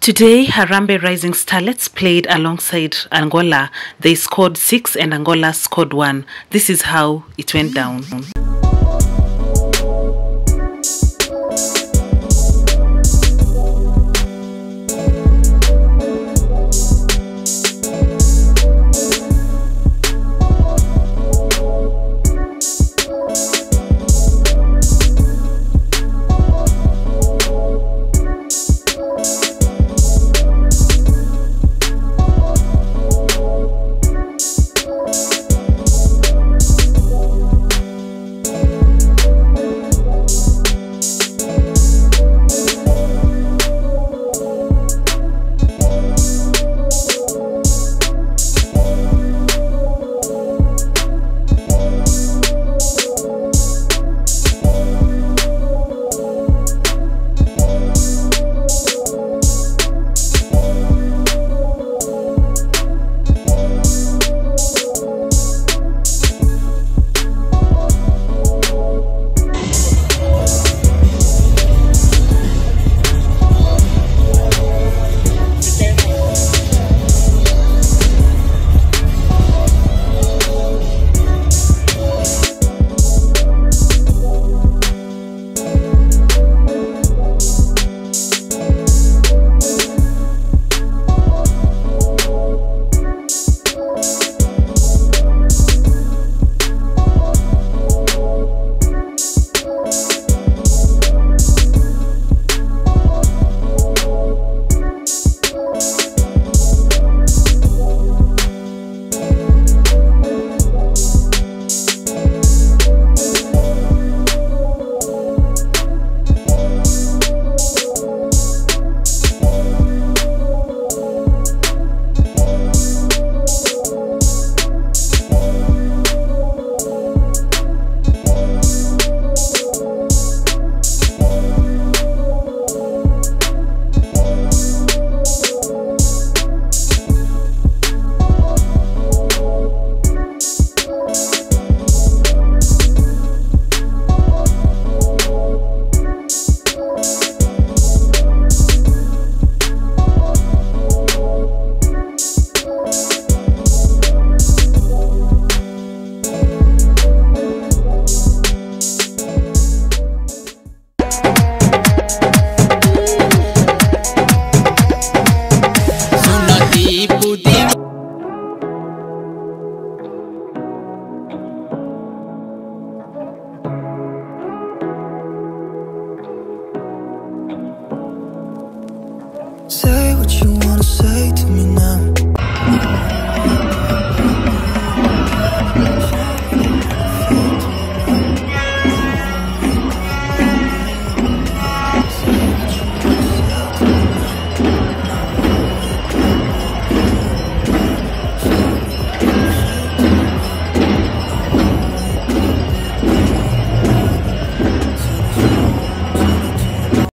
Today, Harambee Rising Starlets played alongside Angola. They scored six and Angola scored one. This is how it went down. Say what you wanna say.